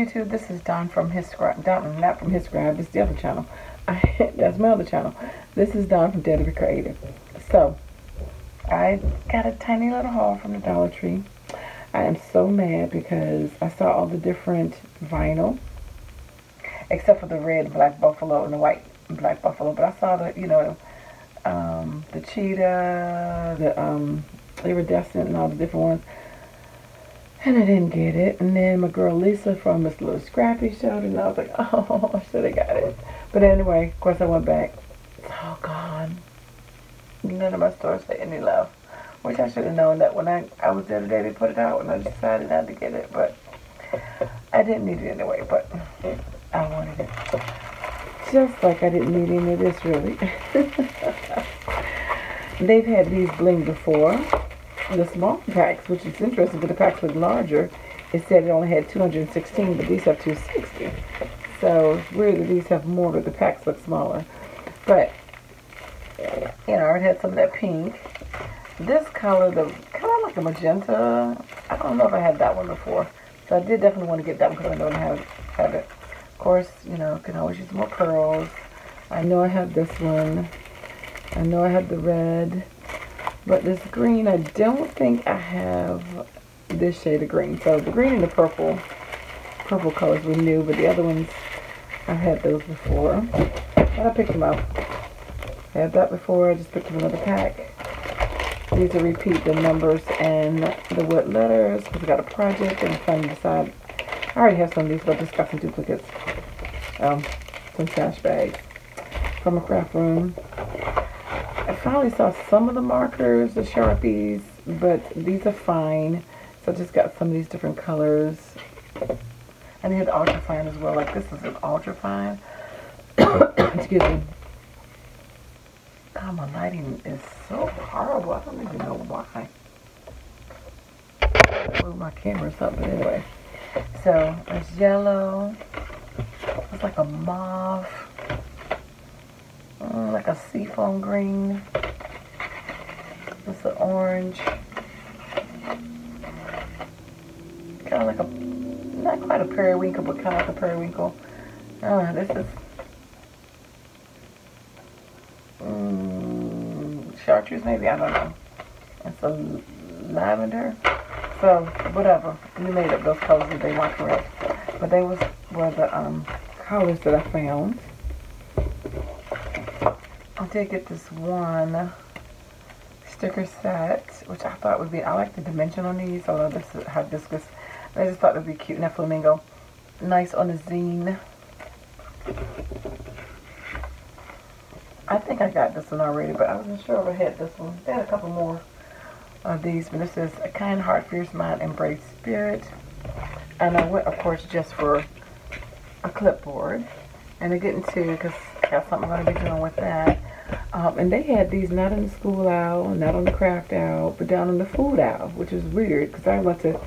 YouTube. This is Don from hzscribe. Don, not from hzscribe. It's the other channel. I, that's my other channel. This is Don from Be Creative. So, I got a tiny little haul from the Dollar Tree. I am so mad because I saw all the different vinyl, except for the red black buffalo and the white black buffalo. But I saw the, you know, um, the cheetah, the um, iridescent, and all the different ones. And I didn't get it. And then my girl Lisa from this Little Scrappy showed it, and I was like, oh, I should have got it. But anyway, of course, I went back. It's all gone. None of my stores had any left. Which I should have known that when I, I was there today, they put it out, and I decided not to get it. But I didn't need it anyway, but I wanted it. Just like I didn't need any of this, really. They've had these bling before the small packs, which is interesting, but the packs look larger. It said it only had 216, but these have 260. So it's weird that these have more, but the packs look smaller. But, you know, it had some of that pink. This color, the kind of like a magenta. I don't know if I had that one before. So I did definitely want to get that one because I don't have, have it. Of course, you know, can always use more pearls. I know I have this one. I know I have the red. But this green, I don't think I have this shade of green. So the green and the purple, purple colors were new, but the other ones, I've had those before. But I picked them up. I had that before, I just picked up another pack. These are repeat the numbers and the wood letters, because I got a project and I'm trying to decide. I already have some of these, but I just got some duplicates. Um, some trash bags from a craft room. Finally saw some of the markers, the Sharpies, but these are fine. So I just got some of these different colors. And they had ultra fine as well. Like this is an ultra fine. Excuse me. God, my lighting is so horrible. I don't even know why. Move my camera up, but anyway. So it's yellow. It's like a mauve mm, like a seafoam green. This is orange. Kind of like a, not quite a periwinkle, but kind of like a periwinkle. Oh, this is mm, chartreuse maybe, I don't know. It's a lavender. So, whatever. You made up those colors if they weren't correct. But they was were the um, colors that I found. I did get this one sticker set, which I thought would be, I like the dimension on these, although this is hibiscus. I just thought it would be cute in that flamingo. Nice on the zine. I think I got this one already, but I wasn't sure if I had this one. They had a couple more of these, but this is a kind heart, fierce mind, and Brave spirit. And I went, of course, just for a clipboard. And I get into, because I got something I'm going to be doing with that. Um, and they had these not in the school aisle, not on the craft aisle, but down in the food aisle, which is weird because I went to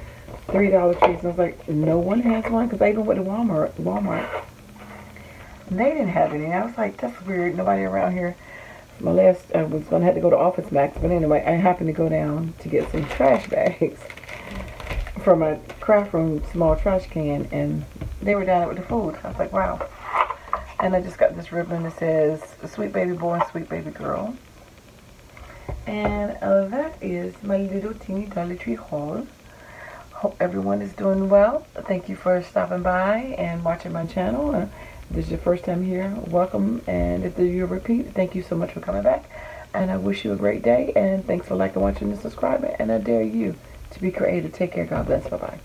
three dollar trees and I was like, no one has one because I even went to Walmart. Walmart, and they didn't have any. I was like, that's weird. Nobody around here. My last, I was gonna have to go to Office Max, but anyway, I happened to go down to get some trash bags for my craft room small trash can, and they were down there with the food. I was like, wow. And I just got this ribbon that says Sweet Baby Boy and Sweet Baby Girl. And uh, that is my little teeny Dollar Tree haul. Hope everyone is doing well. Thank you for stopping by and watching my channel. Uh, if this is your first time here, welcome. And if you're repeat, thank you so much for coming back. And I wish you a great day. And thanks for liking, watching, and subscribing. And I dare you to be creative. Take care. God bless. Bye-bye.